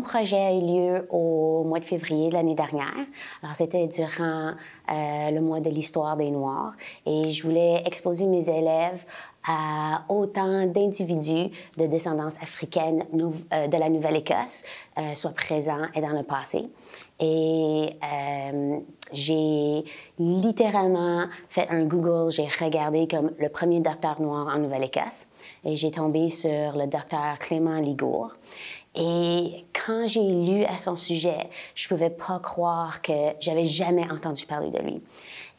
mon projet a eu lieu au mois de février de l'année dernière. Alors, c'était durant euh, le mois de l'histoire des Noirs et je voulais exposer mes élèves à autant d'individus de descendance africaine euh, de la Nouvelle-Écosse euh, soient présents et dans le passé. Et euh, j'ai littéralement fait un Google, j'ai regardé comme le premier docteur noir en Nouvelle-Écosse et j'ai tombé sur le docteur Clément Ligour. Et quand j'ai lu à son sujet, je pouvais pas croire que j'avais jamais entendu parler de lui.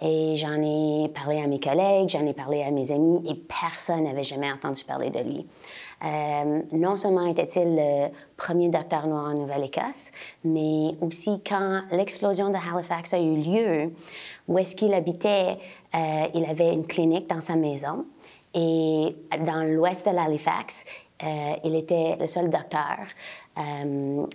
Et j'en ai parlé à mes collègues, j'en ai parlé à mes amis et personne n'avait jamais entendu parler de lui. Euh, non seulement était-il le premier docteur noir en Nouvelle-Écosse, mais aussi quand l'explosion de Halifax a eu lieu, où est-ce qu'il habitait, euh, il avait une clinique dans sa maison. Et dans l'ouest de l'Halifax, euh, il était le seul docteur euh,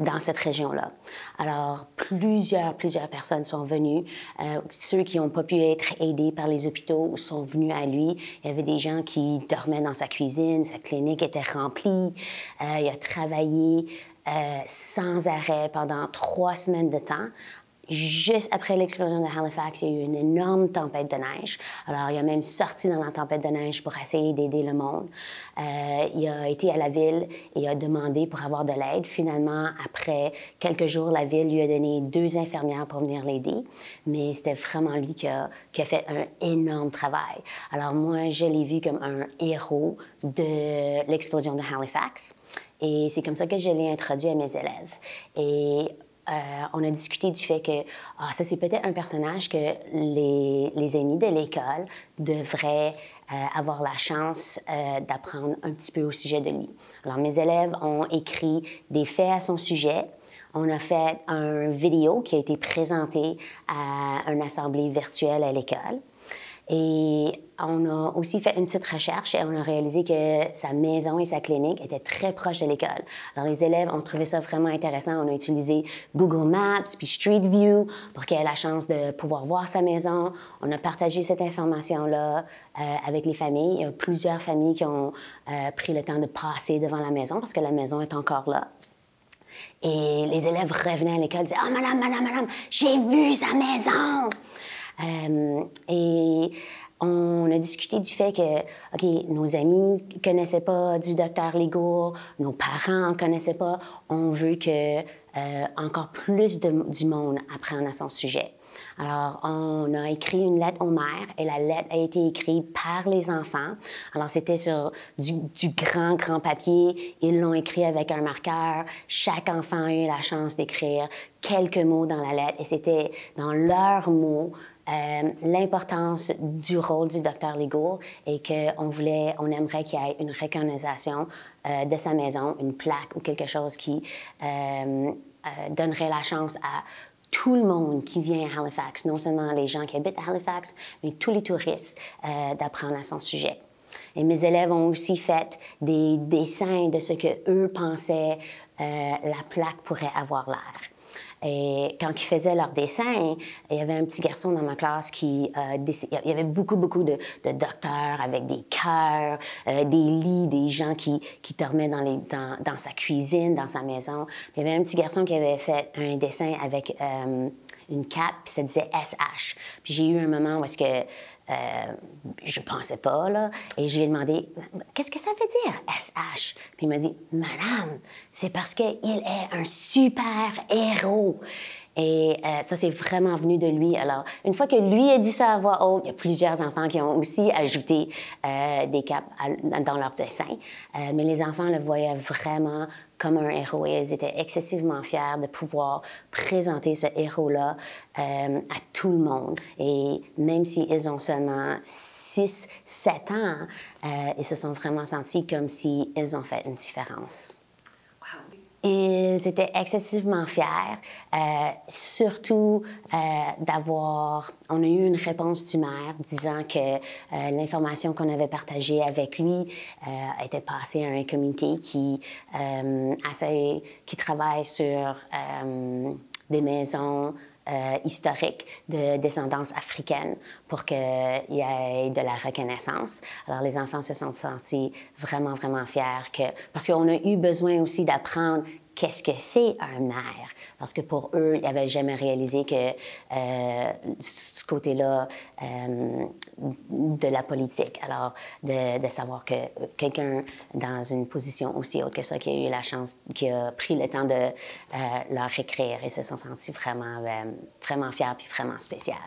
dans cette région-là. Alors, plusieurs, plusieurs personnes sont venues. Euh, ceux qui n'ont pas pu être aidés par les hôpitaux sont venus à lui. Il y avait des gens qui dormaient dans sa cuisine, sa clinique était remplie. Euh, il a travaillé euh, sans arrêt pendant trois semaines de temps juste après l'explosion de Halifax, il y a eu une énorme tempête de neige. Alors, il a même sorti dans la tempête de neige pour essayer d'aider le monde. Euh, il a été à la ville et a demandé pour avoir de l'aide. Finalement, après quelques jours, la ville lui a donné deux infirmières pour venir l'aider. Mais c'était vraiment lui qui a, qui a fait un énorme travail. Alors, moi, je l'ai vu comme un héros de l'explosion de Halifax. Et c'est comme ça que je l'ai introduit à mes élèves. Et euh, on a discuté du fait que ah, ça, c'est peut-être un personnage que les, les amis de l'école devraient euh, avoir la chance euh, d'apprendre un petit peu au sujet de lui. Alors, mes élèves ont écrit des faits à son sujet. On a fait un vidéo qui a été présenté à une assemblée virtuelle à l'école. Et on a aussi fait une petite recherche et on a réalisé que sa maison et sa clinique étaient très proches de l'école. Alors, les élèves ont trouvé ça vraiment intéressant. On a utilisé Google Maps puis Street View pour qu'il ait la chance de pouvoir voir sa maison. On a partagé cette information-là euh, avec les familles. Il y a plusieurs familles qui ont euh, pris le temps de passer devant la maison parce que la maison est encore là. Et les élèves revenaient à l'école et disaient Ah, oh, madame, madame, madame, j'ai vu sa maison! Euh, et on a discuté du fait que, OK, nos amis ne connaissaient pas du docteur Ligour, nos parents ne connaissaient pas. On veut que euh, encore plus de, du monde apprenne à son sujet. Alors, on a écrit une lettre aux mères et la lettre a été écrite par les enfants. Alors, c'était sur du, grand, grand papier. Ils l'ont écrit avec un marqueur. Chaque enfant a eu la chance d'écrire quelques mots dans la lettre et c'était dans leurs mots euh, l'importance du rôle du docteur Ligour et qu'on voulait, on aimerait qu'il y ait une reconnaissance euh, de sa maison, une plaque ou quelque chose qui euh, donnerait la chance à tout le monde qui vient à Halifax, non seulement les gens qui habitent à Halifax, mais tous les touristes, d'apprendre à son sujet. Et mes élèves ont aussi fait des dessins de ce que eux pensaient la plaque pourrait avoir l'air. Et quand ils faisaient leurs dessins, il y avait un petit garçon dans ma classe qui... Euh, il y avait beaucoup, beaucoup de, docteurs avec des cœurs, euh, des lits, des gens qui, qui dormaient dans, les, dans, dans, sa cuisine, dans sa maison. Il y avait un petit garçon qui avait fait un dessin avec euh, une cape, puis ça disait SH. Puis j'ai eu un moment où est-ce que euh, je pensais pas, là. Et je lui ai demandé, qu'est-ce que ça veut dire, SH? Puis il m'a dit, Madame, c'est parce qu'il est un super héros. Et euh, ça, c'est vraiment venu de lui. Alors, une fois que lui a dit ça à voix haute, il y a plusieurs enfants qui ont aussi ajouté euh, des caps à, dans leur dessin. Euh, mais les enfants le voyaient vraiment comme un héros et ils étaient excessivement fiers de pouvoir présenter ce héros-là euh, à tout le monde. Et même s'ils ont seulement 6, 7 ans, euh, ils se sont vraiment sentis comme s'ils ont fait une différence. Ils étaient excessivement fiers, euh, surtout euh, d'avoir... On a eu une réponse du maire disant que euh, l'information qu'on avait partagée avec lui euh, était passée à un comité qui, euh, assez, qui travaille sur euh, des maisons euh, historique de descendance africaine pour qu'il y ait de la reconnaissance. Alors, les enfants se sont sentis vraiment, vraiment fiers que, parce qu'on a eu besoin aussi d'apprendre qu'est-ce que c'est un maire? Parce que pour eux, ils n'avaient jamais réalisé que euh, ce côté-là euh, de la politique. Alors, de, savoir que quelqu'un dans une position aussi haute que ça, qui a eu la chance, qui a pris le temps de leur écrire et se sont sentis vraiment, vraiment fiers puis vraiment spécial.